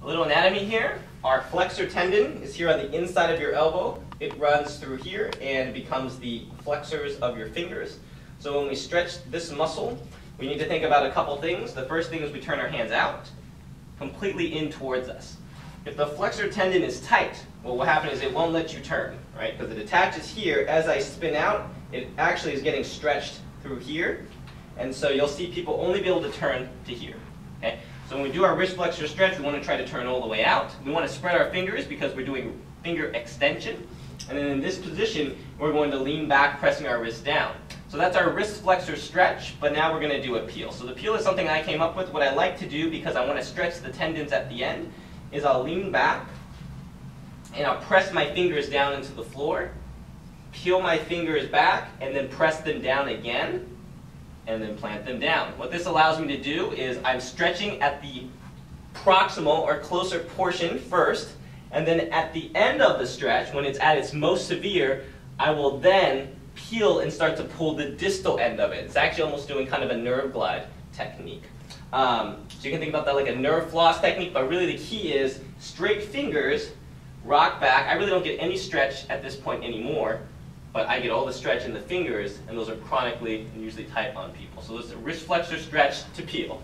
A little anatomy here. Our flexor tendon is here on the inside of your elbow. It runs through here and becomes the flexors of your fingers. So when we stretch this muscle, we need to think about a couple things. The first thing is we turn our hands out, completely in towards us. If the flexor tendon is tight, what will happen is it won't let you turn, right? Because it attaches here. As I spin out, it actually is getting stretched through here. And so you'll see people only be able to turn to here. So when we do our wrist flexor stretch, we want to try to turn all the way out. We want to spread our fingers because we're doing finger extension. And then in this position, we're going to lean back, pressing our wrist down. So that's our wrist flexor stretch, but now we're going to do a peel. So the peel is something I came up with. What I like to do, because I want to stretch the tendons at the end, is I'll lean back and I'll press my fingers down into the floor, peel my fingers back, and then press them down again, and then plant them down. What this allows me to do is I'm stretching at the proximal or closer portion first, and then at the end of the stretch, when it's at its most severe, I will then peel and start to pull the distal end of it. It's actually almost doing kind of a nerve glide technique. Um, so you can think about that like a nerve floss technique, but really the key is straight fingers, rock back. I really don't get any stretch at this point anymore, but I get all the stretch in the fingers, and those are chronically and usually tight on people. So this is a wrist flexor stretch to peel.